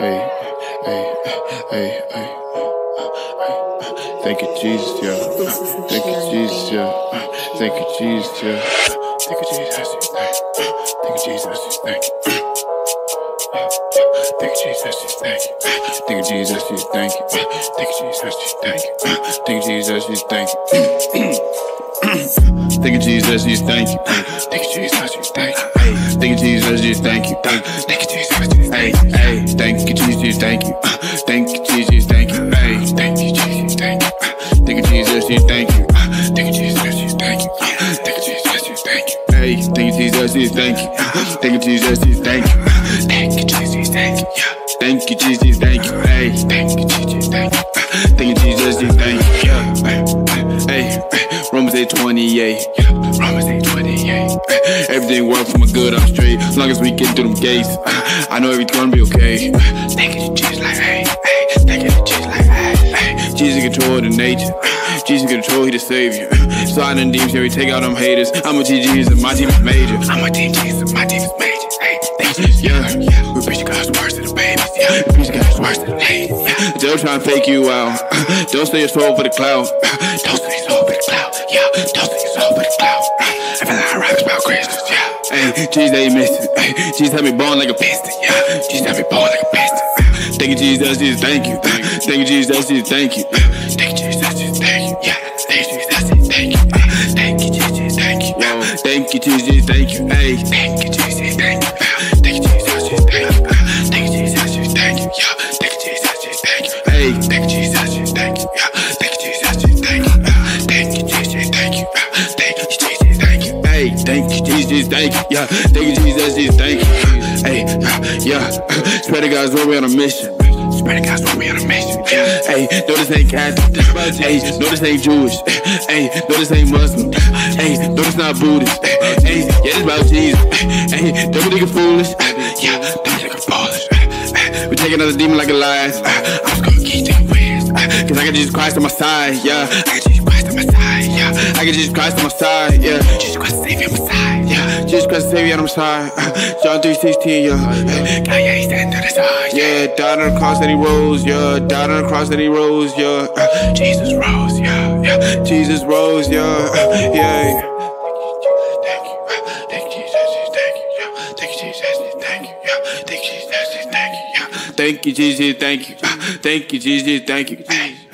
Hey, hey, hey, hey. Thank you, Jesus, yeah. Thank you, Jesus, yeah. Thank you, Jesus, yeah. Thank you, Jesus. Thank you, Jesus. Thank you. Thank you, Jesus, thank you. Thank you, Jesus, thank you. Thank you, Jesus, thank you. Thank you, Jesus, thank you. Thank you, Jesus, thank you. Thank you, Jesus, thank you. Thank you, Jesus, thank you. Thank you, Jesus. Thank you, Jesus, thank you. Thank you, Jesus, thank you. Hey, thank you, Jesus, thank you. Thank you, Jesus, thank you. Thank you, Jesus, thank you. Thank you, Jesus, thank you. Hey, thank you, Jesus, thank you. Thank you, Jesus, thank you. Thank you, Jesus, thank you. Thank you, Jesus, thank you. Hey, thank you, Jesus, thank you. Thank you, Jesus, thank you. Hey, Romans 8 28. Everything works for my good, I'm straight. As long as we get through them gates, I know everything's gonna be okay. Thank you, Jesus, like, hey, hey. Thank you, Jesus, like, hey, hey. Jesus control the nature. Jesus control, he the savior. Sliding demons, here we take out them haters. I'm a T Jesus, my team is major. I'm a team Jesus, my team is major. Hey, thank you, yeah. We preach God's words to the babies, yeah. We preach God's words to the ladies, yeah. They'll try and fake you out. Don't say your soul for the clout. Don't say your soul for the clout, yeah. Don't say your soul for the clout. Jesus, they missed it. Jesus had me born like a piston, yeah. Jesus had me born like a piston. Thank you, Jesus, Jesus, thank you. Thank you, Jesus, Jesus, thank you. Thank you, Jesus, Jesus, thank you. Yeah, thank you, Jesus, Jesus, thank you. Thank you, Jesus, thank you. Thank you, Jesus, thank you. Hey, thank you, Jesus, thank you. Thank you, Jesus, Jesus, thank you. Thank you, Jesus, Jesus, thank you. Yeah, thank you, Jesus, Jesus, thank you. Hey, thank you, Jesus, Jesus, thank you. Yeah, thank you, Jesus, Jesus, thank you. Hey, yeah, spread the God's word, we on a mission. Spread the word, we on a mission. Hey, no, this ain't Catholic. Hey, no, this ain't Jewish. Hey, no, this ain't Muslim. Hey, no, this not Buddhist. Hey, yeah, this about Jesus. Hey, don't nigga foolish. Yeah, don't nigga foolish. We take another demon like a lion. I'm gonna keep taking risks. Cause I got Jesus Christ on my side. Yeah, I got Jesus Christ on my side. Yeah, I got Jesus Christ on my side. Yeah, Jesus Christ Savior on my side. Yeah, Jesus Christ Savior on my side. John 3:16. Yeah, God, yeah, he stand to the side. Yeah, died on the cross that he rose. Yeah, died on the cross that he rose. Yeah, Jesus rose. Yeah, yeah, Jesus rose. Yeah, yeah. Thank you, Jesus, thank you, yeah. Thank you, Jesus, thank you, yeah. Thank you, Jesus, thank you. Thank you, Jesus, thank you, thank you, Jesus, thank you.